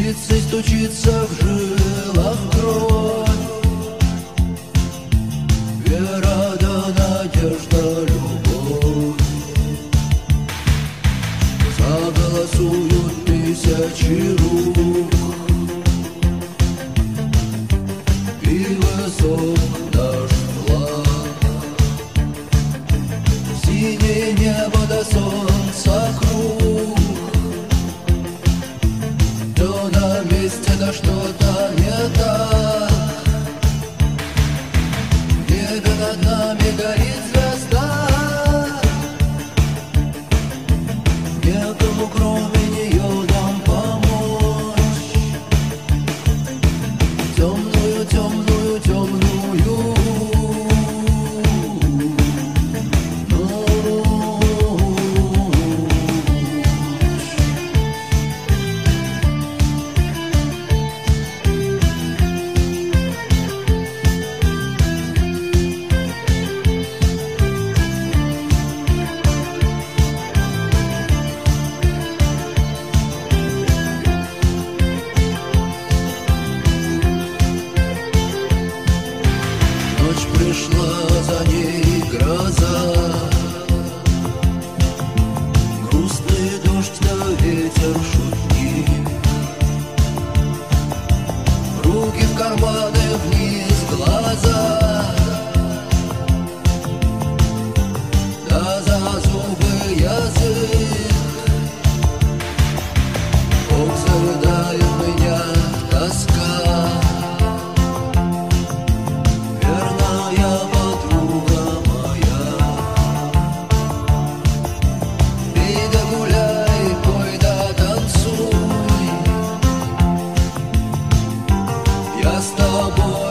Стучится и стучится в жилах кровь. Вера да надежда, любовь. Заголосуют тысячи рук. И высок над нами горит дождь да ветер шутник с тобой